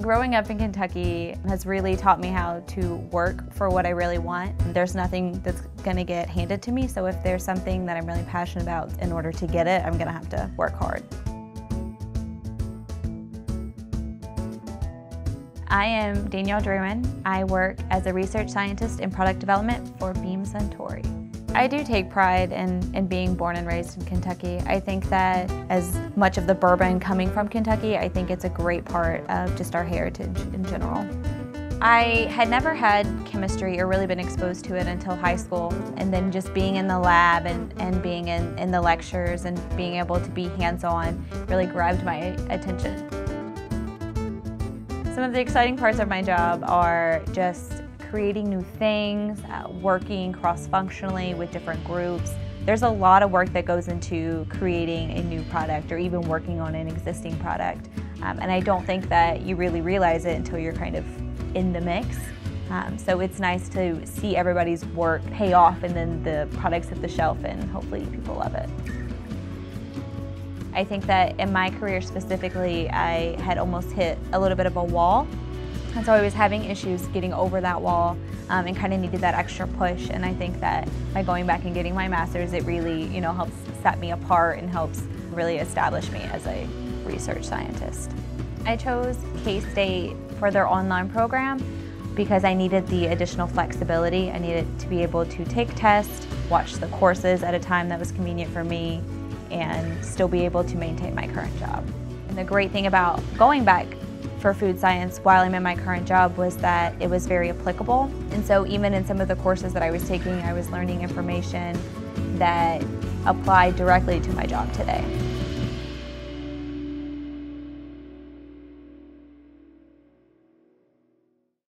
Growing up in Kentucky has really taught me how to work for what I really want. There's nothing that's going to get handed to me, so if there's something that I'm really passionate about, in order to get it, I'm going to have to work hard. I am Danielle Druin. I work as a research scientist in product development for Beam Suntory. I do take pride in, in being born and raised in Kentucky. I think that as much of the bourbon coming from Kentucky, I think it's a great part of just our heritage in general. I had never had chemistry or really been exposed to it until high school and then just being in the lab and, and being in, in the lectures and being able to be hands-on really grabbed my attention. Some of the exciting parts of my job are just creating new things, uh, working cross-functionally with different groups. There's a lot of work that goes into creating a new product or even working on an existing product. Um, and I don't think that you really realize it until you're kind of in the mix. Um, so it's nice to see everybody's work pay off and then the products hit the shelf and hopefully people love it. I think that in my career specifically, I had almost hit a little bit of a wall and so I was having issues getting over that wall um, and kind of needed that extra push. And I think that by going back and getting my master's, it really, you know, helps set me apart and helps really establish me as a research scientist. I chose K-State for their online program because I needed the additional flexibility. I needed to be able to take tests, watch the courses at a time that was convenient for me, and still be able to maintain my current job. And the great thing about going back for food science while I'm in my current job was that it was very applicable. And so even in some of the courses that I was taking, I was learning information that applied directly to my job today.